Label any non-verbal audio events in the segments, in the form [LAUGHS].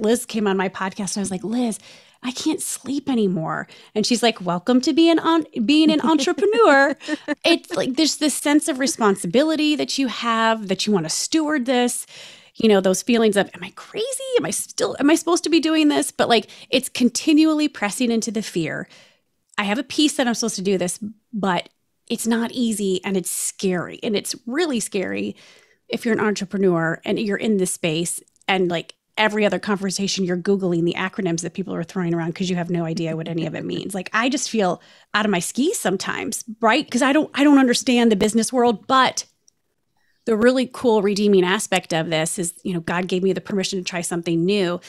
Liz came on my podcast. And I was like, Liz, I can't sleep anymore. And she's like, "Welcome to being on being an entrepreneur." [LAUGHS] it's like there's this sense of responsibility that you have that you want to steward this. You know, those feelings of am I crazy? Am I still am I supposed to be doing this? But like it's continually pressing into the fear. I have a peace that I'm supposed to do this, but it's not easy and it's scary. And it's really scary if you're an entrepreneur and you're in this space and like every other conversation you're googling the acronyms that people are throwing around because you have no idea what any of it means. Like i just feel out of my skis sometimes right? Because i don't i don't understand the business world but the really cool redeeming aspect of this is you know god gave me the permission to try something new.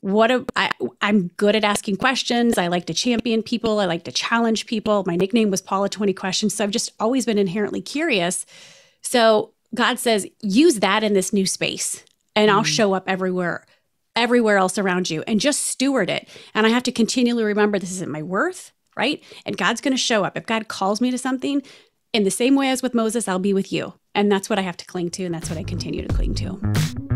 What a, I, i'm good at asking questions. I like to champion people. I like to challenge people. My nickname was paula 20 questions so i've just always been inherently curious. So god says use that in this new space and I'll mm. show up everywhere everywhere else around you and just steward it. And I have to continually remember this isn't my worth, right? And God's going to show up. If God calls me to something, in the same way as with Moses, I'll be with you. And that's what I have to cling to and that's what I continue to cling to.